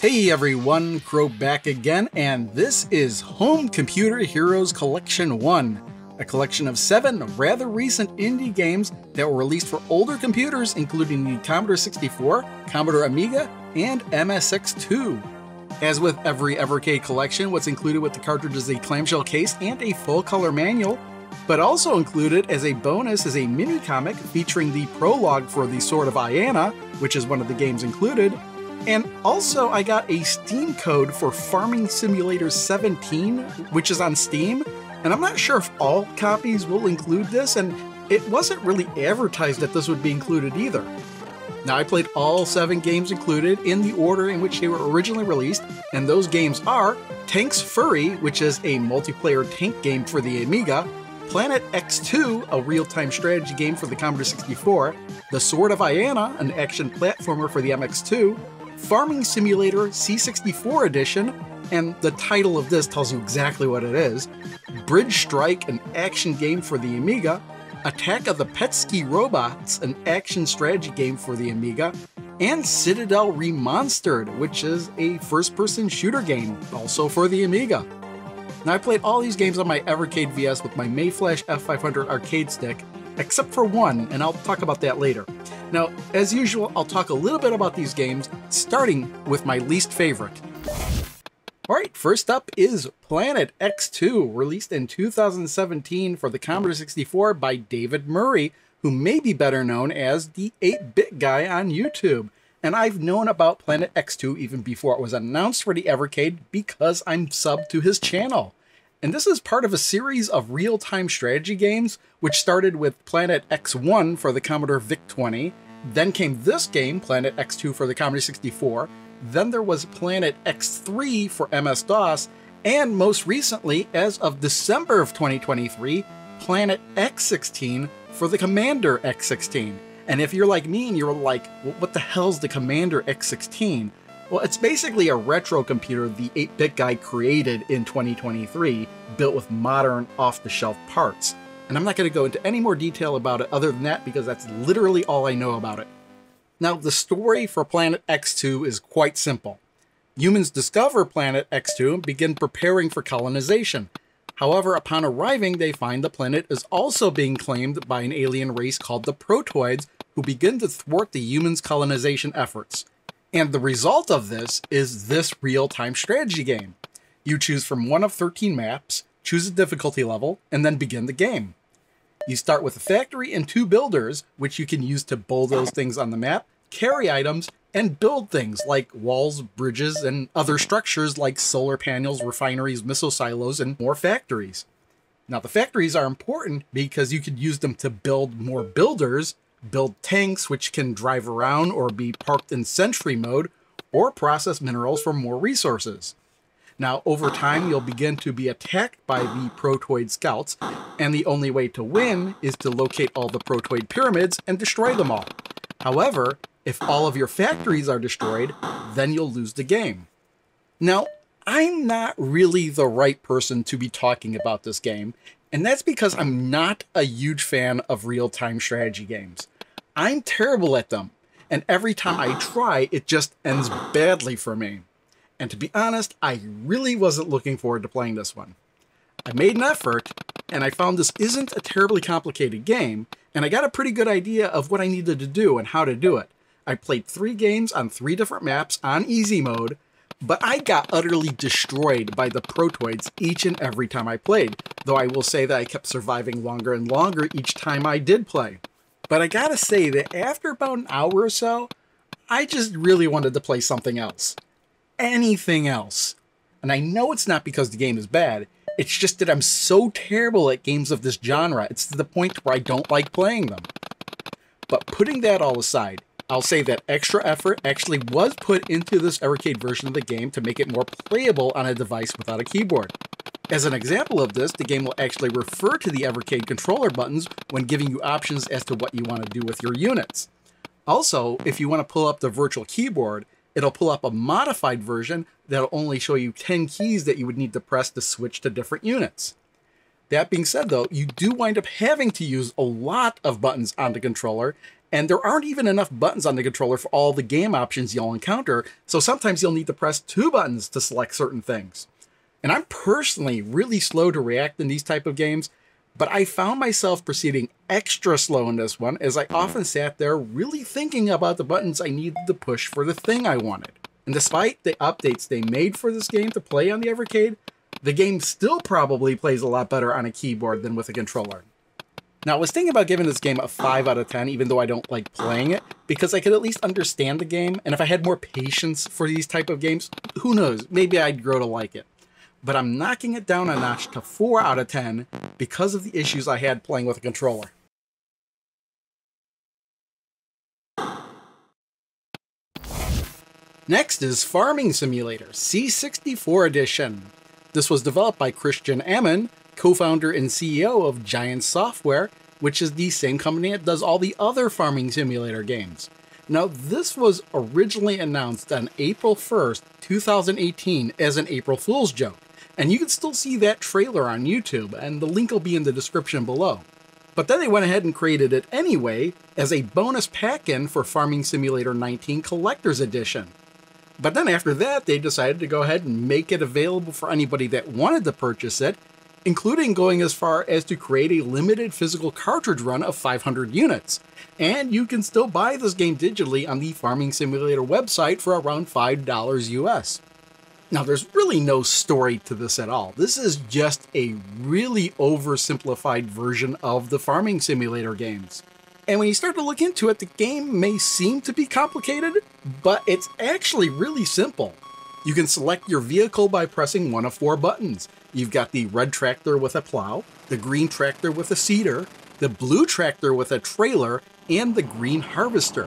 Hey everyone, Crow back again, and this is Home Computer Heroes Collection 1, a collection of seven rather recent indie games that were released for older computers, including the Commodore 64, Commodore Amiga, and MSX2. As with every Evercade collection, what's included with the cartridge is a clamshell case and a full color manual, but also included as a bonus is a mini comic featuring the prologue for the Sword of IANNA, which is one of the games included, and also, I got a Steam code for Farming Simulator 17, which is on Steam. And I'm not sure if all copies will include this, and it wasn't really advertised that this would be included either. Now, I played all seven games included in the order in which they were originally released, and those games are Tanks Furry, which is a multiplayer tank game for the Amiga, Planet X2, a real time strategy game for the Commodore 64, The Sword of IANNA, an action platformer for the MSX2, Farming Simulator C64 Edition, and the title of this tells you exactly what it is. Bridge Strike, an action game for the Amiga, Attack of the PETSCII Robots, an action strategy game for the Amiga, and Citadel Remonstered, which is a first person shooter game, also for the Amiga. Now, I played all these games on my Evercade VS with my Mayflash F500 arcade stick, except for one, and I'll talk about that later. Now, as usual, I'll talk a little bit about these games, starting with my least favorite. Alright, first up is Planet X2, released in 2017 for the Commodore 64 by David Murray, who may be better known as the 8 bit guy on YouTube. And I've known about Planet X2 even before it was announced for the Evercade because I'm subbed to his channel. And this is part of a series of real time strategy games, which started with Planet X1 for the Commodore VIC 20. Then came this game, Planet X2 for the Commodore 64. Then there was Planet X3 for MS DOS. And most recently, as of December of 2023, Planet X16 for the Commander X16. And if you're like me and you're like, what the hell's the Commander X16? Well, it's basically a retro computer the 8 bit guy created in 2023, built with modern, off the shelf parts. And I'm not going to go into any more detail about it other than that because that's literally all I know about it. Now, the story for Planet X2 is quite simple. Humans discover Planet X2 and begin preparing for colonization. However, upon arriving, they find the planet is also being claimed by an alien race called the Protoids, who begin to thwart the humans' colonization efforts. And the result of this is this real time strategy game. You choose from one of 13 maps, choose a difficulty level, and then begin the game. You start with a factory and two builders, which you can use to bulldoze things on the map, carry items, and build things like walls, bridges, and other structures like solar panels, refineries, missile silos, and more factories. Now, the factories are important because you could use them to build more builders build tanks which can drive around or be parked in sentry mode, or process minerals for more resources. Now, over time, you'll begin to be attacked by the Protoid scouts, and the only way to win is to locate all the Protoid pyramids and destroy them all. However, if all of your factories are destroyed, then you'll lose the game. Now, I'm not really the right person to be talking about this game, and that's because I'm not a huge fan of real time strategy games. I'm terrible at them. And every time I try, it just ends badly for me. And to be honest, I really wasn't looking forward to playing this one. I made an effort, and I found this isn't a terribly complicated game, and I got a pretty good idea of what I needed to do and how to do it. I played three games on three different maps on easy mode, but I got utterly destroyed by the protoids each and every time I played, though I will say that I kept surviving longer and longer each time I did play. But I gotta say that after about an hour or so, I just really wanted to play something else. Anything else. And I know it's not because the game is bad, it's just that I'm so terrible at games of this genre, it's to the point where I don't like playing them. But putting that all aside, I'll say that extra effort actually was put into this arcade version of the game to make it more playable on a device without a keyboard. As an example of this, the game will actually refer to the Evercade controller buttons when giving you options as to what you want to do with your units. Also, if you want to pull up the virtual keyboard, it'll pull up a modified version that'll only show you 10 keys that you would need to press to switch to different units. That being said, though, you do wind up having to use a lot of buttons on the controller, and there aren't even enough buttons on the controller for all the game options you'll encounter, so sometimes you'll need to press two buttons to select certain things. And I'm personally really slow to react in these type of games, but I found myself proceeding extra slow in this one as I mm-hmm. often sat there really thinking about the buttons I needed to push for the thing I wanted. And despite the updates they made for this game to play on the Evercade, the game still probably plays a lot better on a keyboard than with a controller. Now, I was thinking about giving this game a 5 out of 10, even though I don't like playing it, because I could at least understand the game, and if I had more patience for these type of games, who knows, maybe I'd grow to like it. But I'm knocking it down a notch to 4 out of 10 because of the issues I had playing with a controller. Next is Farming Simulator C64 Edition. This was developed by Christian Ammann, co-founder and CEO of Giants Software, which is the same company that does all the other farming simulator games. Now, this was originally announced on April 1st, 2018 as an April Fool's joke, and you can still see that trailer on YouTube, and the link will be in the description below. But then they went ahead and created it anyway as a bonus pack-in for Farming Simulator 19 Collector's Edition. But then after that, they decided to go ahead and make it available for anybody that wanted to purchase it, including going as far as to create a limited physical cartridge run of 500 units. And you can still buy this game digitally on the Farming Simulator website for around $5 US. Now, there's really no story to this at all. This is just a really oversimplified version of the Farming Simulator games. And when you start to look into it, the game may seem to be complicated, but it's actually really simple. You can select your vehicle by pressing one of four buttons. You've got the red tractor with a plow, the green tractor with a seeder, the blue tractor with a trailer, and the green harvester.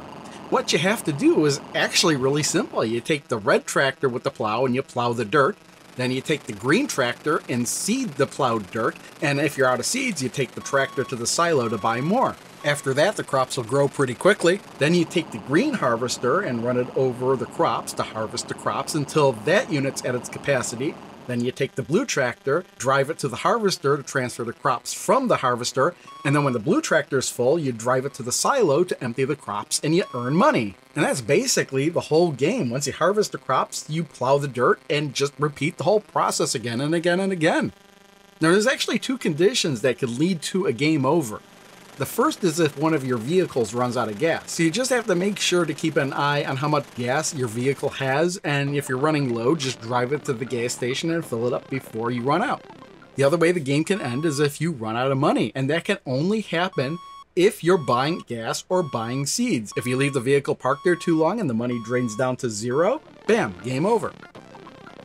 What you have to do is actually really simple. You take the red tractor with the plow and you plow the dirt. Then you take the green tractor and seed the plowed dirt. And if you're out of seeds, you take the tractor to the silo to buy more. After that, the crops will grow pretty quickly. Then you take the green harvester and run it over the crops to harvest the crops until that unit's at its capacity. Then you take the blue tractor, drive it to the harvester to transfer the crops from the harvester, and then when the blue tractor is full, you drive it to the silo to empty the crops and you earn money. And that's basically the whole game. Once you harvest the crops, you plow the dirt and just repeat the whole process again and again and again. Now, there's actually two conditions that could lead to a game over. The first is if one of your vehicles runs out of gas. So you just have to make sure to keep an eye on how much gas your vehicle has, and if you're running low, just drive it to the gas station and fill it up before you run out. The other way the game can end is if you run out of money, and that can only happen if you're buying gas or buying seeds. If you leave the vehicle parked there too long and the money drains down to zero, bam, game over.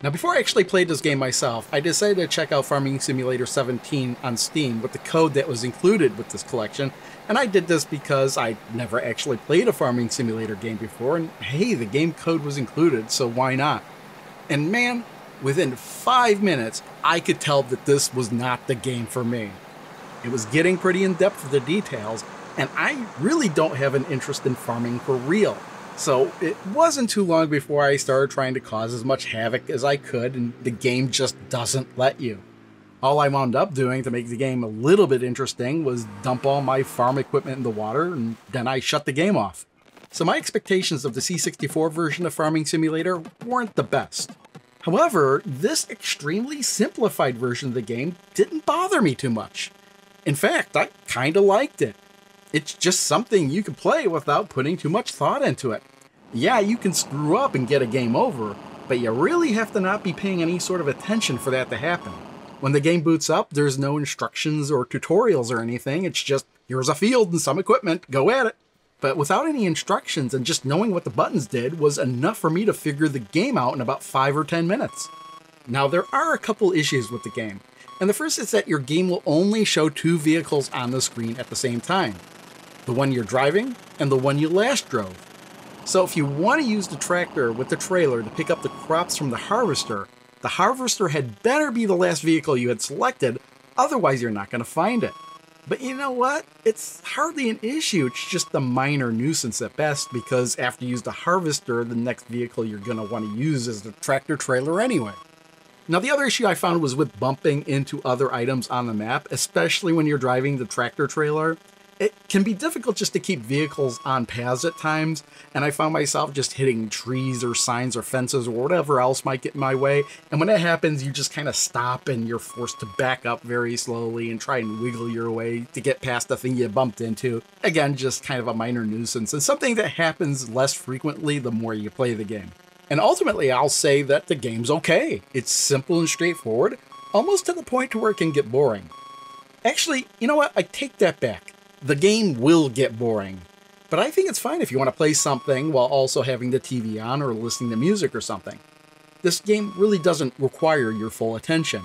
Now, before I actually played this game myself, I decided to check out Farming Simulator 17 on Steam with the code that was included with this collection, and I did this because I never actually played a Farming Simulator game before, and hey, the game code was included, so why not? And man, within five minutes, I could tell that this was not the game for me. It was getting pretty in depth with the details, and I really don't have an interest in farming for real. So it wasn't too long before I started trying to cause as much havoc as I could, and the game just doesn't let you. All I wound up doing to make the game a little bit interesting was dump all my farm equipment in the water, and then I shut the game off. So my expectations of the C64 version of Farming Simulator weren't the best. However, this extremely simplified version of the game didn't bother me too much. In fact, I kinda liked it. It's just something you can play without putting too much thought into it. Yeah, you can screw up and get a game over, but you really have to not be paying any sort of attention for that to happen. When the game boots up, there's no instructions or tutorials or anything, it's just here's a field and some equipment, go at it. But without any instructions and just knowing what the buttons did was enough for me to figure the game out in about 5 or 10 minutes. Now, there are a couple issues with the game, and the first is that your game will only show two vehicles on the screen at the same time the one you're driving and the one you last drove. So if you want to use the tractor with the trailer to pick up the crops from the harvester, the harvester had better be the last vehicle you had selected, otherwise you're not going to find it. But you know what? It's hardly an issue, it's just a minor nuisance at best because after you use the harvester, the next vehicle you're going to want to use is the tractor trailer anyway. Now, the other issue I found was with bumping into other items on the map, especially when you're driving the tractor trailer. It can be difficult just to keep vehicles on paths at times, and I found myself just hitting trees or signs or fences or whatever else might get in my way. And when that happens, you just kind of stop and you're forced to back up very slowly and try and wiggle your way to get past the thing you bumped into. Again, just kind of a minor nuisance and something that happens less frequently the more you play the game. And ultimately, I'll say that the game's okay. It's simple and straightforward, almost to the point to where it can get boring. Actually, you know what? I take that back. The game will get boring. But I think it's fine if you want to play something while also having the TV on or listening to music or something. This game really doesn't require your full attention.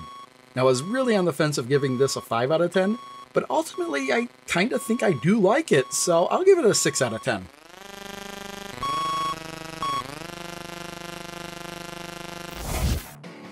Now, I was really on the fence of giving this a 5 out of 10, but ultimately I kind of think I do like it, so I'll give it a 6 out of 10.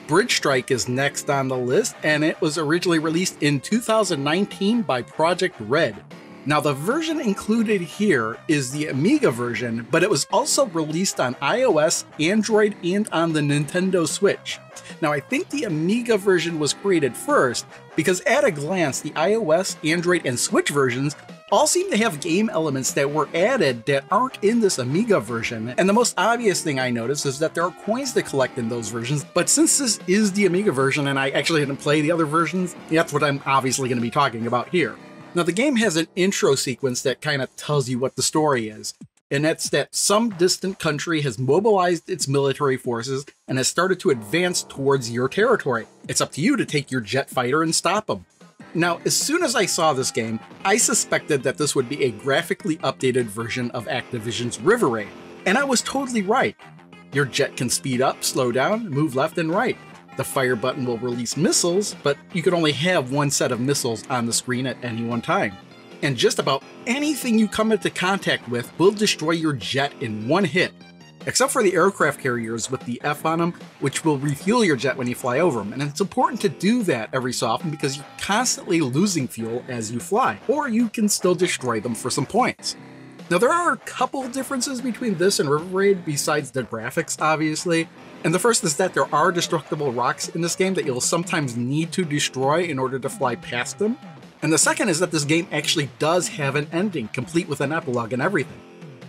Bridge Strike is next on the list, and it was originally released in 2019 by Project Red. Now, the version included here is the Amiga version, but it was also released on iOS, Android, and on the Nintendo Switch. Now, I think the Amiga version was created first because at a glance, the iOS, Android, and Switch versions all seem to have game elements that were added that aren't in this Amiga version. And the most obvious thing I noticed is that there are coins to collect in those versions, but since this is the Amiga version and I actually didn't play the other versions, that's what I'm obviously going to be talking about here. Now, the game has an intro sequence that kind of tells you what the story is, and that's that some distant country has mobilized its military forces and has started to advance towards your territory. It's up to you to take your jet fighter and stop them. Now, as soon as I saw this game, I suspected that this would be a graphically updated version of Activision's River Raid, and I was totally right. Your jet can speed up, slow down, move left and right. The fire button will release missiles, but you can only have one set of missiles on the screen at any one time. And just about anything you come into contact with will destroy your jet in one hit, except for the aircraft carriers with the F on them, which will refuel your jet when you fly over them. And it's important to do that every so often because you're constantly losing fuel as you fly, or you can still destroy them for some points. Now, there are a couple differences between this and River Raid besides the graphics, obviously. And the first is that there are destructible rocks in this game that you'll sometimes need to destroy in order to fly past them. And the second is that this game actually does have an ending, complete with an epilogue and everything.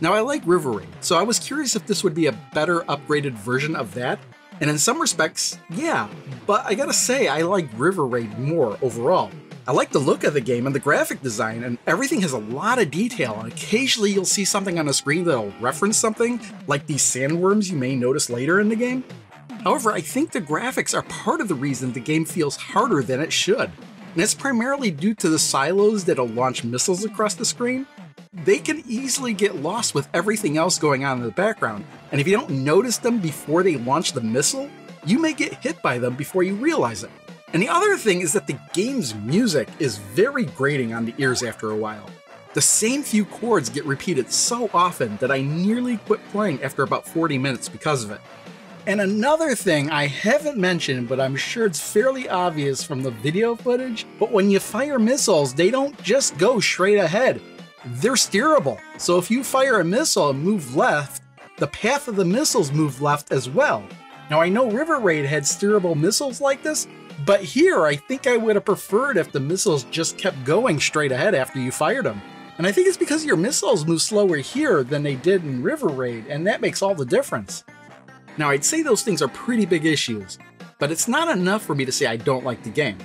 Now, I like River so I was curious if this would be a better upgraded version of that. And in some respects, yeah, but I gotta say, I like River Raid more overall. I like the look of the game and the graphic design, and everything has a lot of detail. And occasionally, you'll see something on the screen that'll reference something, like these sandworms you may notice later in the game. However, I think the graphics are part of the reason the game feels harder than it should. And it's primarily due to the silos that'll launch missiles across the screen they can easily get lost with everything else going on in the background. And if you don't notice them before they launch the missile, you may get hit by them before you realize it. And the other thing is that the game's music is very grating on the ears after a while. The same few chords get repeated so often that I nearly quit playing after about 40 minutes because of it. And another thing I haven't mentioned, but I'm sure it's fairly obvious from the video footage, but when you fire missiles, they don't just go straight ahead they're steerable. So if you fire a missile and move left, the path of the missiles move left as well. Now I know River Raid had steerable missiles like this, but here I think I would have preferred if the missiles just kept going straight ahead after you fired them. And I think it's because your missiles move slower here than they did in River Raid, and that makes all the difference. Now I'd say those things are pretty big issues, but it's not enough for me to say I don't like the game.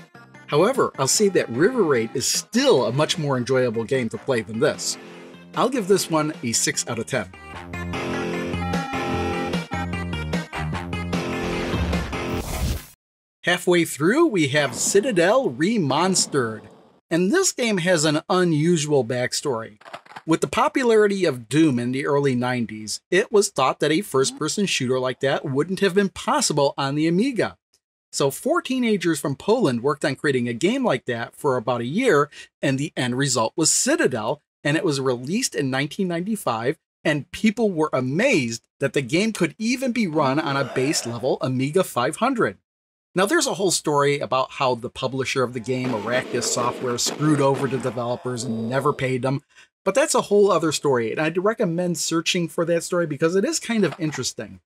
However, I'll say that River Raid is still a much more enjoyable game to play than this. I'll give this one a 6 out of 10. Halfway through, we have Citadel Remonstered, and this game has an unusual backstory. With the popularity of Doom in the early 90s, it was thought that a first person shooter like that wouldn't have been possible on the Amiga. So, four teenagers from Poland worked on creating a game like that for about a year, and the end result was Citadel, and it was released in 1995. And people were amazed that the game could even be run on a base level Amiga 500. Now, there's a whole story about how the publisher of the game, Arrakis Software, screwed over the developers and never paid them. But that's a whole other story, and I'd recommend searching for that story because it is kind of interesting.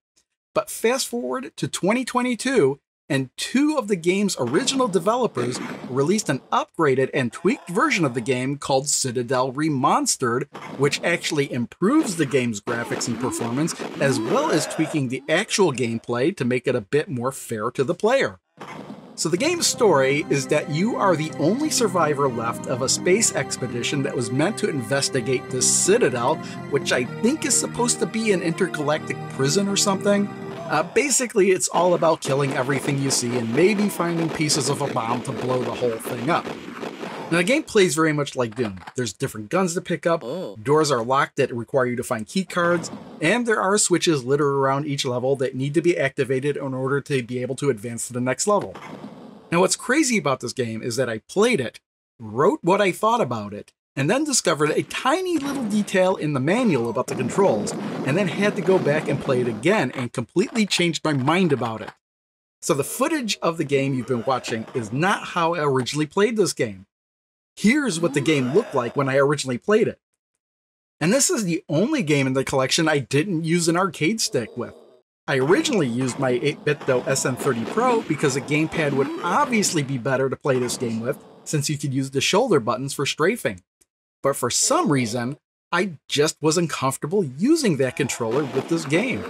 But fast forward to 2022, and two of the game's original developers released an upgraded and tweaked version of the game called Citadel Remonstered, which actually improves the game's graphics and performance, as well as tweaking the actual gameplay to make it a bit more fair to the player. So the game's story is that you are the only survivor left of a space expedition that was meant to investigate this citadel, which I think is supposed to be an intergalactic prison or something. Uh, basically, it's all about killing everything you see and maybe finding pieces of a bomb to blow the whole thing up. Now, the game plays very much like Doom. There's different guns to pick up, oh. doors are locked that require you to find key cards, and there are switches littered around each level that need to be activated in order to be able to advance to the next level. Now, what's crazy about this game is that I played it, wrote what I thought about it, and then discovered a tiny little detail in the manual about the controls, and then had to go back and play it again and completely changed my mind about it. So the footage of the game you've been watching is not how I originally played this game. Here's what the game looked like when I originally played it. And this is the only game in the collection I didn't use an arcade stick with. I originally used my 8BitDo SN30 Pro because a gamepad would obviously be better to play this game with since you could use the shoulder buttons for strafing but for some reason, I just wasn't comfortable using that controller with this game.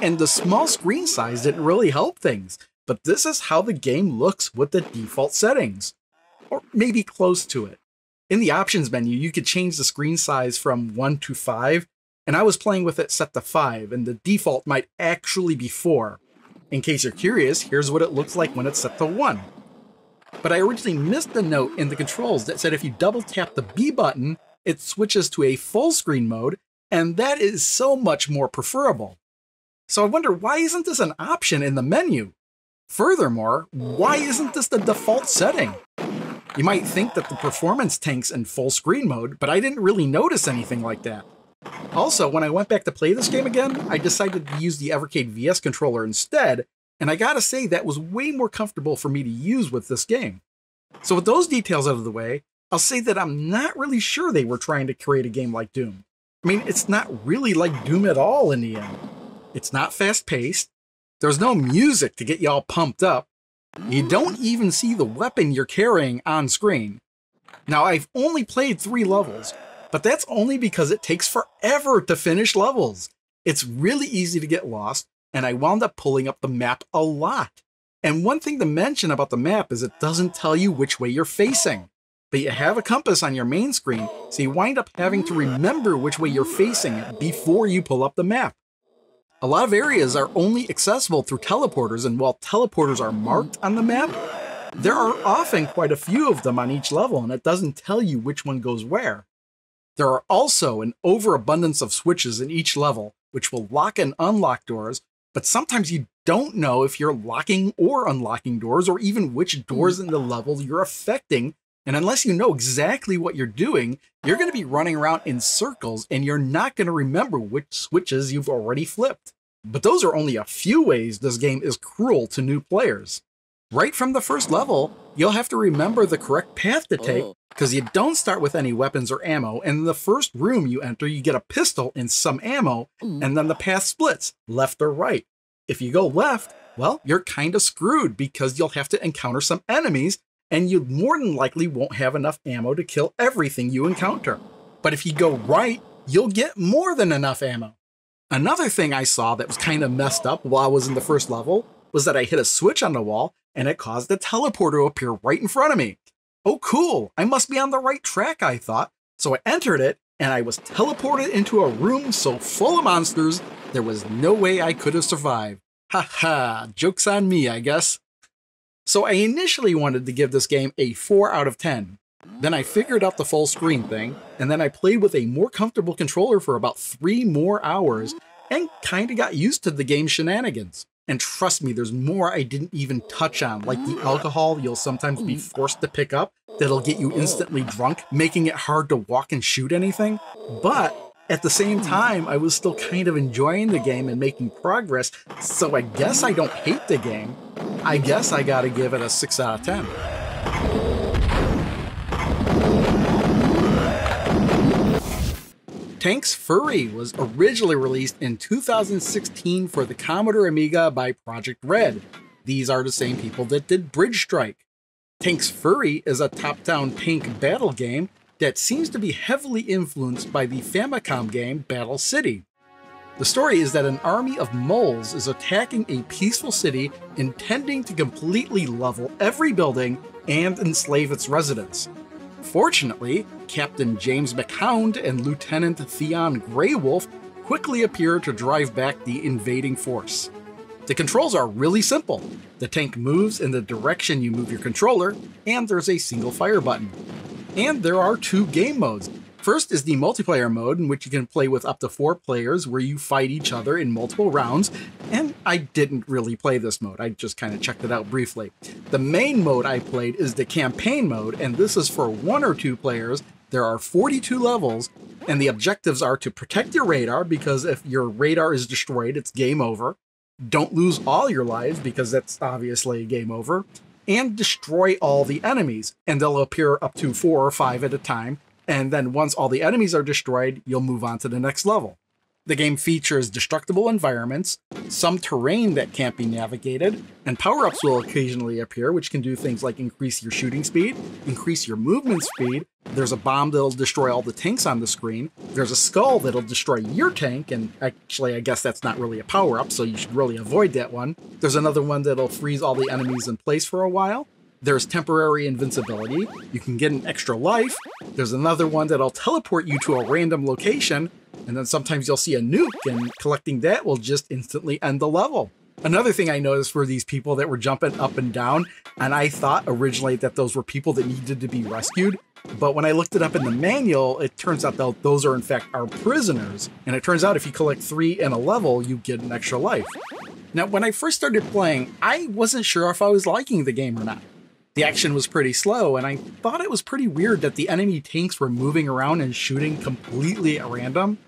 And the small screen size didn't really help things, but this is how the game looks with the default settings. Or maybe close to it. In the options menu, you could change the screen size from 1 to 5, and I was playing with it set to 5, and the default might actually be 4. In case you're curious, here's what it looks like when it's set to 1 but I originally missed the note in the controls that said if you double tap the B button, it switches to a full screen mode, and that is so much more preferable. So I wonder why isn't this an option in the menu? Furthermore, why isn't this the default setting? You might think that the performance tanks in full screen mode, but I didn't really notice anything like that. Also, when I went back to play this game again, I decided to use the Evercade VS controller instead, and I gotta say, that was way more comfortable for me to use with this game. So, with those details out of the way, I'll say that I'm not really sure they were trying to create a game like Doom. I mean, it's not really like Doom at all in the end. It's not fast paced, there's no music to get you all pumped up, you don't even see the weapon you're carrying on screen. Now, I've only played three levels, but that's only because it takes forever to finish levels. It's really easy to get lost, and I wound up pulling up the map a lot. And one thing to mention about the map is it doesn't tell you which way you're facing. But you have a compass on your main screen, so you wind up having to remember which way you're facing before you pull up the map. A lot of areas are only accessible through teleporters, and while teleporters are marked on the map, there are often quite a few of them on each level, and it doesn't tell you which one goes where. There are also an overabundance of switches in each level, which will lock and unlock doors, but sometimes you don't know if you're locking or unlocking doors or even which doors in the level you're affecting. And unless you know exactly what you're doing, you're going to be running around in circles and you're not going to remember which switches you've already flipped. But those are only a few ways this game is cruel to new players. Right from the first level, you'll have to remember the correct path to take because oh. you don't start with any weapons or ammo. And in the first room you enter, you get a pistol and some ammo, mm. and then the path splits left or right. If you go left, well, you're kind of screwed because you'll have to encounter some enemies, and you more than likely won't have enough ammo to kill everything you encounter. But if you go right, you'll get more than enough ammo. Another thing I saw that was kind of messed up while I was in the first level was that I hit a switch on the wall and it caused a teleporter to appear right in front of me. Oh, cool, I must be on the right track, I thought. So I entered it, and I was teleported into a room so full of monsters, there was no way I could have survived. Ha ha, joke's on me, I guess. So I initially wanted to give this game a 4 out of 10. Then I figured out the full screen thing, and then I played with a more comfortable controller for about 3 more hours, and kinda got used to the game's shenanigans. And trust me, there's more I didn't even touch on, like the alcohol you'll sometimes be mm. forced to pick up that'll get you instantly drunk, making it hard to walk and shoot anything. But at the same hmm. time, I was still kind of enjoying the game and making progress, so I guess I don't hate the game. I guess I gotta give it a 6 out of 10. Tanks Furry was originally released in 2016 for the Commodore Amiga by Project Red. These are the same people that did Bridge Strike. Tanks Fury is a top-down tank battle game that seems to be heavily influenced by the Famicom game Battle City. The story is that an army of moles is attacking a peaceful city intending to completely level every building and enslave its residents. Fortunately, Captain James McHound and Lieutenant Theon Greywolf quickly appear to drive back the invading force. The controls are really simple. The tank moves in the direction you move your controller, and there's a single fire button. And there are two game modes. First is the multiplayer mode, in which you can play with up to four players where you fight each other in multiple rounds. And I didn't really play this mode, I just kind of checked it out briefly. The main mode I played is the campaign mode, and this is for one or two players. There are 42 levels, and the objectives are to protect your radar, because if your radar is destroyed, it's game over. Don't lose all your lives, because that's obviously game over and destroy all the enemies, and they'll appear up to four or five at a time. And then once all the enemies are destroyed, you'll move on to the next level. The game features destructible environments, some terrain that can't be navigated, and power-ups will occasionally appear, which can do things like increase your shooting speed, increase your movement speed, there's a bomb that'll destroy all the tanks on the screen, there's a skull that'll destroy your tank, and actually I guess that's not really a power-up, so you should really avoid that one. There's another one that'll freeze all the enemies in place for a while, there's temporary invincibility, you can get an extra life, there's another one that'll teleport you to a random location, and then sometimes you'll see a nuke, and collecting that will just instantly end the level. Another thing I noticed were these people that were jumping up and down, and I thought originally that those were people that needed to be rescued. But when I looked it up in the manual, it turns out that those are in fact our prisoners. And it turns out if you collect three in a level, you get an extra life. Now, when I first started playing, I wasn't sure if I was liking the game or not. The action was pretty slow, and I thought it was pretty weird that the enemy tanks were moving around and shooting completely at random.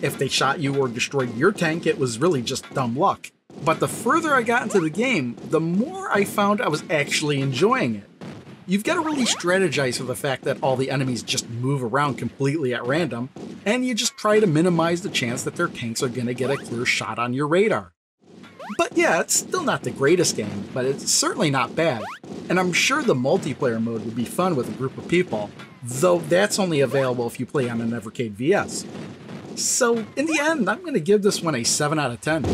If they shot you or destroyed your tank, it was really just dumb luck. But the further I got into the game, the more I found I was actually enjoying it. You've got to really strategize for the fact that all the enemies just move around completely at random, and you just try to minimize the chance that their tanks are going to get a clear shot on your radar. But yeah, it's still not the greatest game, but it's certainly not bad. And I'm sure the multiplayer mode would be fun with a group of people, though that's only available if you play on an Evercade VS. So in the end, I'm going to give this one a 7 out of 10.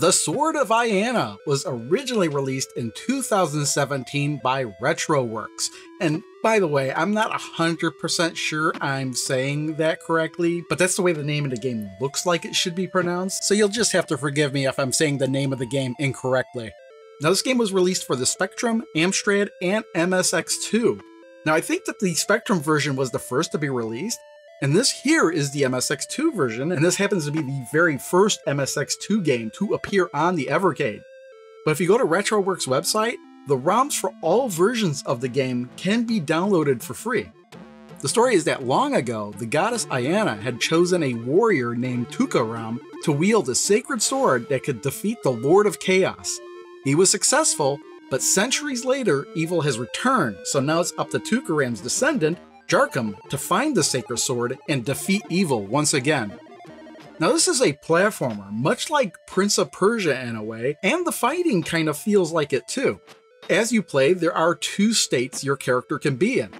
The Sword of IANNA was originally released in 2017 by RetroWorks. And by the way, I'm not 100% sure I'm saying that correctly, but that's the way the name of the game looks like it should be pronounced, so you'll just have to forgive me if I'm saying the name of the game incorrectly. Now, this game was released for the Spectrum, Amstrad, and MSX2. Now, I think that the Spectrum version was the first to be released, and this here is the MSX2 version, and this happens to be the very first MSX2 game to appear on the Evercade. But if you go to RetroWorks website, the ROMs for all versions of the game can be downloaded for free. The story is that long ago, the goddess IANNA had chosen a warrior named Tukaram to wield a sacred sword that could defeat the Lord of Chaos, he was successful, but centuries later, evil has returned, so now it's up to Tukaram's descendant, Jarkum, to find the sacred sword and defeat evil once again. Now, this is a platformer, much like Prince of Persia in a way, and the fighting kind of feels like it too. As you play, there are two states your character can be in.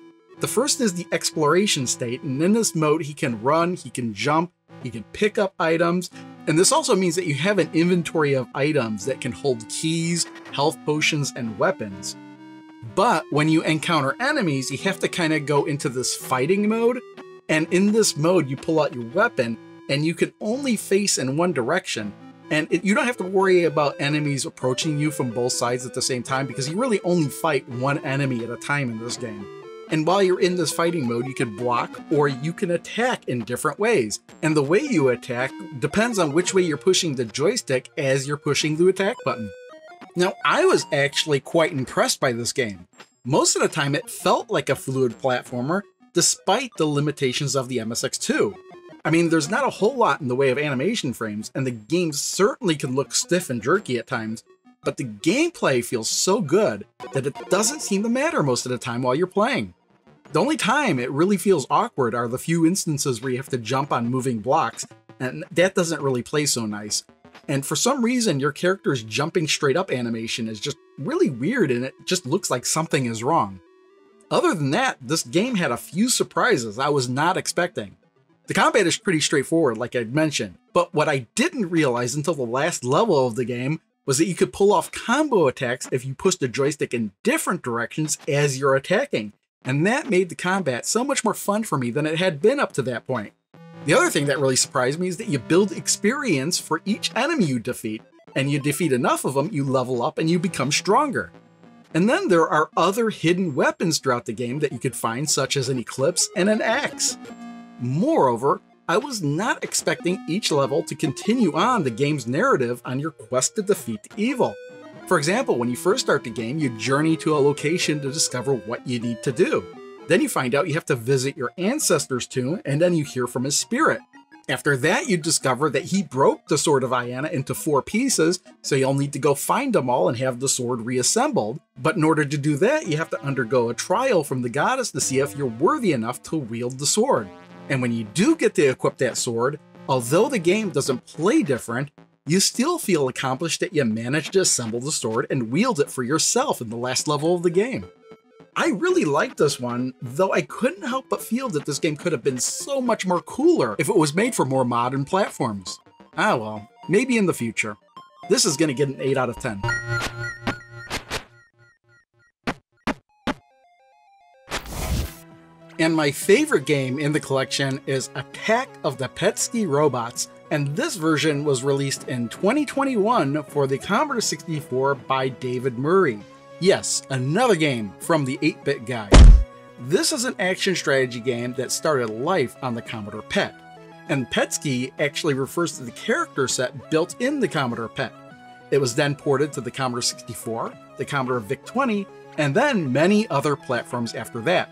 The first is the exploration state, and in this mode, he can run, he can jump, he can pick up items, and this also means that you have an inventory of items that can hold keys, health potions, and weapons. But when you encounter enemies, you have to kind of go into this fighting mode. And in this mode, you pull out your weapon and you can only face in one direction. And it, you don't have to worry about enemies approaching you from both sides at the same time because you really only fight one enemy at a time in this game. And while you're in this fighting mode, you can block or you can attack in different ways. And the way you attack depends on which way you're pushing the joystick as you're pushing the attack button. Now, I was actually quite impressed by this game. Most of the time, it felt like a fluid platformer, despite the limitations of the MSX2. I mean, there's not a whole lot in the way of animation frames, and the game certainly can look stiff and jerky at times, but the gameplay feels so good that it doesn't seem to matter most of the time while you're playing. The only time it really feels awkward are the few instances where you have to jump on moving blocks, and that doesn't really play so nice. And for some reason, your character's jumping straight up animation is just really weird and it just looks like something is wrong. Other than that, this game had a few surprises I was not expecting. The combat is pretty straightforward, like I'd mentioned, but what I didn't realize until the last level of the game was that you could pull off combo attacks if you pushed the joystick in different directions as you're attacking, and that made the combat so much more fun for me than it had been up to that point. The other thing that really surprised me is that you build experience for each enemy you defeat, and you defeat enough of them, you level up and you become stronger. And then there are other hidden weapons throughout the game that you could find, such as an eclipse and an axe. Moreover, I was not expecting each level to continue on the game's narrative on your quest to defeat evil. For example, when you first start the game, you journey to a location to discover what you need to do. Then you find out you have to visit your ancestor's tomb, and then you hear from his spirit. After that, you discover that he broke the Sword of IANNA into four pieces, so you'll need to go find them all and have the sword reassembled. But in order to do that, you have to undergo a trial from the goddess to see if you're worthy enough to wield the sword. And when you do get to equip that sword, although the game doesn't play different, you still feel accomplished that you managed to assemble the sword and wield it for yourself in the last level of the game. I really liked this one, though I couldn't help but feel that this game could have been so much more cooler if it was made for more modern platforms. Ah well, maybe in the future. This is gonna get an 8 out of 10. And my favorite game in the collection is Attack of the PETSCII Robots, and this version was released in 2021 for the Commodore 64 by David Murray. Yes, another game from the 8-bit guy. This is an action strategy game that started life on the Commodore PET, and PETSCII actually refers to the character set built in the Commodore PET. It was then ported to the Commodore 64, the Commodore VIC-20, and then many other platforms after that.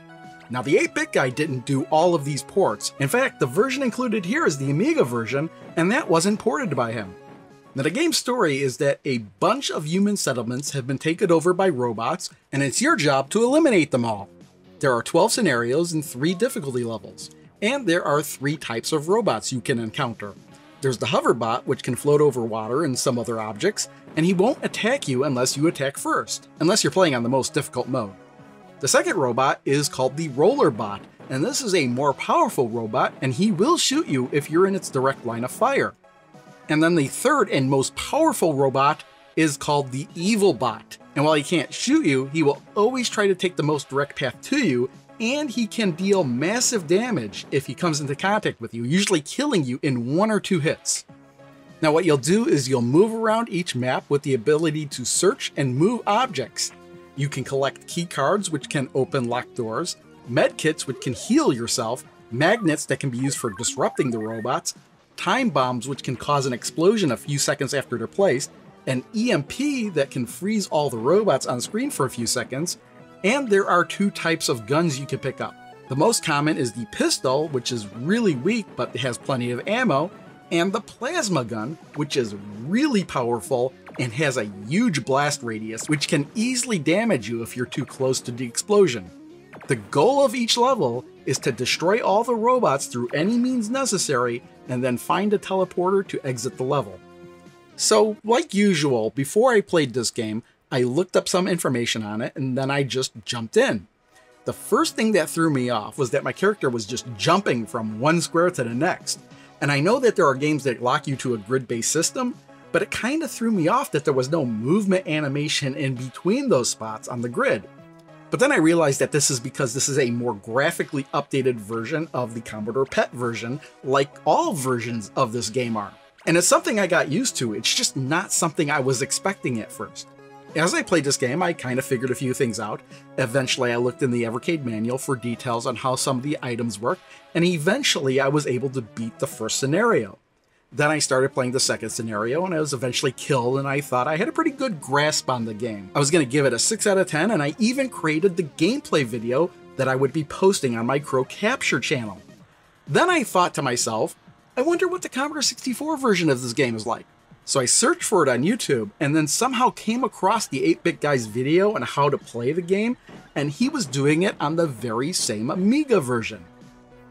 Now the 8-bit guy didn't do all of these ports. In fact, the version included here is the Amiga version, and that wasn't ported by him. Now the game's story is that a bunch of human settlements have been taken over by robots, and it's your job to eliminate them all. There are 12 scenarios and 3 difficulty levels, and there are 3 types of robots you can encounter. There's the hoverbot, which can float over water and some other objects, and he won't attack you unless you attack first, unless you're playing on the most difficult mode. The second robot is called the Rollerbot, and this is a more powerful robot, and he will shoot you if you're in its direct line of fire. And then the third and most powerful robot is called the Evil Bot, and while he can't shoot you, he will always try to take the most direct path to you, and he can deal massive damage if he comes into contact with you, usually killing you in one or two hits. Now what you'll do is you'll move around each map with the ability to search and move objects, you can collect key cards, which can open locked doors, medkits, which can heal yourself, magnets that can be used for disrupting the robots, time bombs, which can cause an explosion a few seconds after they're placed, an EMP that can freeze all the robots on screen for a few seconds, and there are two types of guns you can pick up. The most common is the pistol, which is really weak but has plenty of ammo, and the plasma gun, which is really powerful and has a huge blast radius, which can easily damage you if you're too close to the explosion. The goal of each level is to destroy all the robots through any means necessary and then find a teleporter to exit the level. So, like usual, before I played this game, I looked up some information on it and then I just jumped in. The first thing that threw me off was that my character was just jumping from one square to the next. And I know that there are games that lock you to a grid-based system, but it kind of threw me off that there was no movement animation in between those spots on the grid. But then I realized that this is because this is a more graphically updated version of the Commodore PET version, like all versions of this game are. And it's something I got used to, it's just not something I was expecting at first. As I played this game, I kind of figured a few things out. Eventually, I looked in the Evercade manual for details on how some of the items work, and eventually I was able to beat the first scenario. Then I started playing the second scenario and I was eventually killed and I thought I had a pretty good grasp on the game. I was going to give it a 6 out of 10 and I even created the gameplay video that I would be posting on my Crow Capture channel. Then I thought to myself, I wonder what the Commodore 64 version of this game is like. So I searched for it on YouTube and then somehow came across the 8-bit guy's video on how to play the game and he was doing it on the very same Amiga version.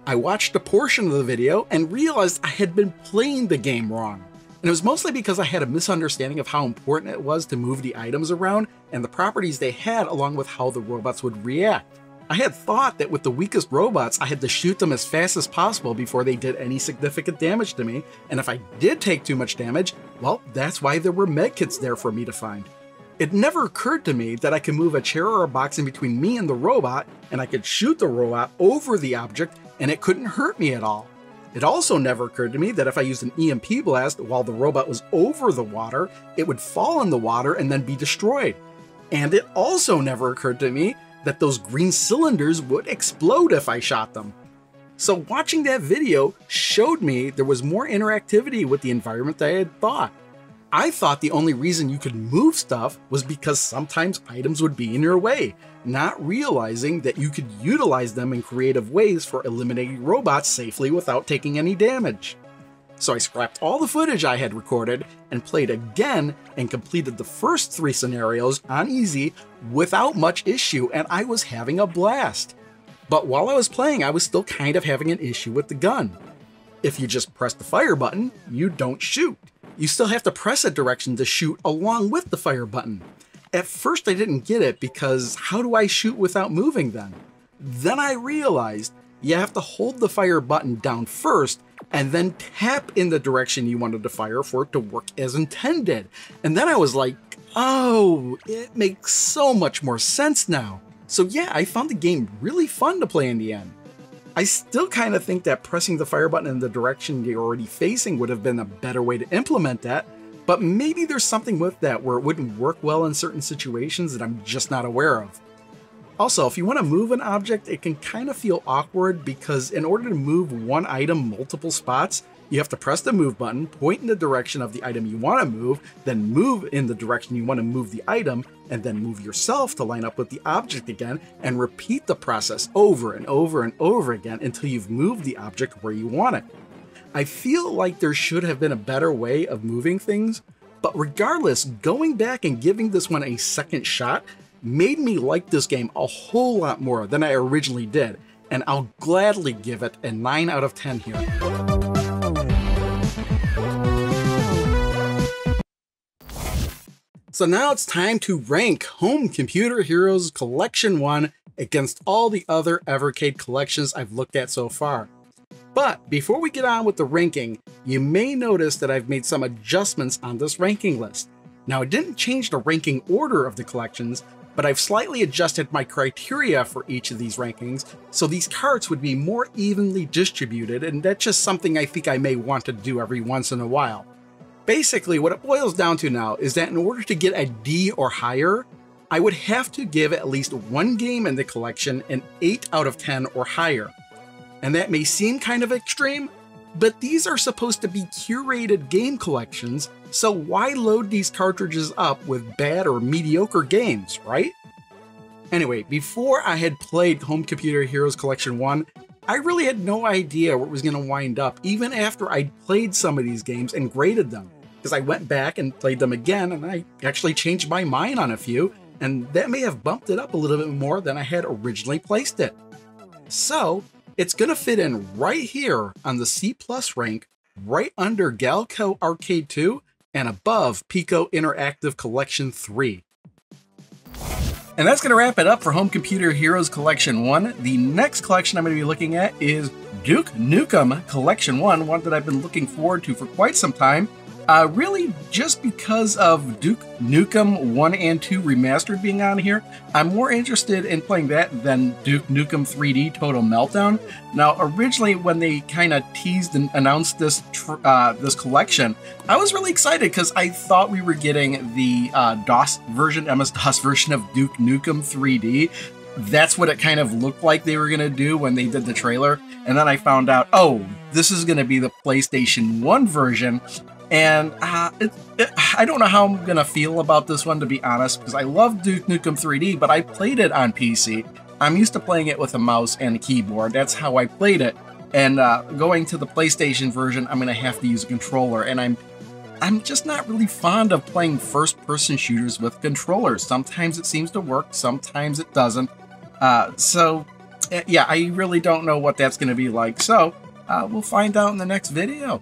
I watched a portion of the video and realized I had been playing the game wrong. And it was mostly because I had a misunderstanding of how important it was to move the items around and the properties they had along with how the robots would react. I had thought that with the weakest robots, I had to shoot them as fast as possible before they did any significant damage to me, and if I did take too much damage, well, that's why there were medkits there for me to find. It never occurred to me that I could move a chair or a box in between me and the robot, and I could shoot the robot over the object, and it couldn't hurt me at all. It also never occurred to me that if I used an EMP blast while the robot was over the water, it would fall in the water and then be destroyed. And it also never occurred to me that those green cylinders would explode if I shot them. So watching that video showed me there was more interactivity with the environment than I had thought. I thought the only reason you could move stuff was because sometimes items would be in your way, not realizing that you could utilize them in creative ways for eliminating robots safely without taking any damage. So I scrapped all the footage I had recorded and played again and completed the first three scenarios on easy without much issue, and I was having a blast. But while I was playing, I was still kind of having an issue with the gun. If you just press the fire button, you don't shoot. You still have to press a direction to shoot along with the fire button. At first I didn't get it because how do I shoot without moving then? Then I realized you have to hold the fire button down first and then tap in the direction you wanted to fire for it to work as intended. And then I was like, oh, it makes so much more sense now. So yeah, I found the game really fun to play in the end. I still kind of think that pressing the fire button in the direction you're already facing would have been a better way to implement that, but maybe there's something with that where it wouldn't work well in certain situations that I'm just not aware of. Also, if you want to move an object, it can kind of feel awkward because in order to move one item multiple spots, you have to press the move button, point in the direction of the item you want to move, then move in the direction you want to move the item, and then move yourself to line up with the object again, and repeat the process over and over and over again until you've moved the object where you want it. I feel like there should have been a better way of moving things, but regardless, going back and giving this one a second shot made me like this game a whole lot more than I originally did, and I'll gladly give it a 9 out of 10 here. So now it's time to rank Home Computer Heroes Collection 1 against all the other Evercade collections I've looked at so far. But before we get on with the ranking, you may notice that I've made some adjustments on this ranking list. Now, I didn't change the ranking order of the collections, but I've slightly adjusted my criteria for each of these rankings so these cards would be more evenly distributed, and that's just something I think I may want to do every once in a while. Basically, what it boils down to now is that in order to get a D or higher, I would have to give at least one game in the collection an 8 out of 10 or higher. And that may seem kind of extreme, but these are supposed to be curated game collections, so why load these cartridges up with bad or mediocre games, right? Anyway, before I had played Home Computer Heroes Collection 1, I really had no idea where it was going to wind up, even after I'd played some of these games and graded them. Because I went back and played them again, and I actually changed my mind on a few, and that may have bumped it up a little bit more than I had originally placed it. So, it's going to fit in right here on the C plus rank, right under Gaelco Arcade 2 and above Piko Interactive Collection 3. And that's going to wrap it up for Home Computer Heroes Collection 1. The next collection I'm going to be looking at is Duke Nukem Collection 1, one that I've been looking forward to for quite some time. Uh, really, just because of Duke Nukem 1 and 2 Remastered being on here, I'm more interested in playing that than Duke Nukem 3D Total Meltdown. Now, originally, when they kind of teased and announced this uh, this collection, I was really excited because I thought we were getting the uh, DOS version, MS DOS version of Duke Nukem 3D. That's what it kind of looked like they were going to do when they did the trailer. And then I found out, oh, this is going to be the PlayStation 1 version and uh, it, it, I don't know how I'm gonna feel about this one to be honest, because I love Duke Nukem 3D, but I played it on PC. I'm used to playing it with a mouse and a keyboard. That's how I played it. And uh, going to the PlayStation version, I'm gonna have to use a controller, and I'm I'm just not really fond of playing first-person shooters with controllers. Sometimes it seems to work, sometimes it doesn't. Uh, so uh, yeah, I really don't know what that's going to be like. So uh, we'll find out in the next video.